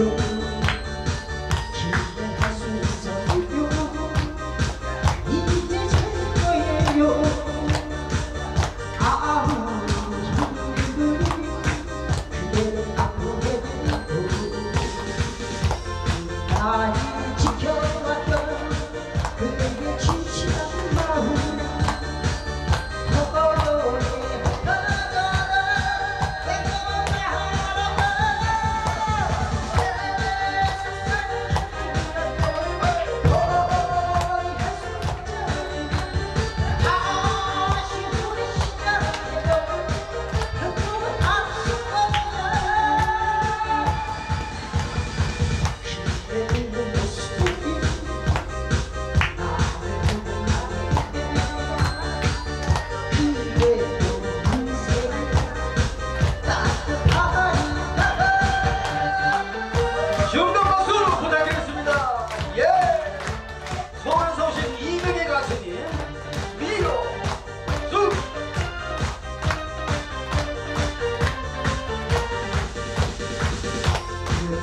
you.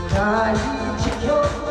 다시 지켜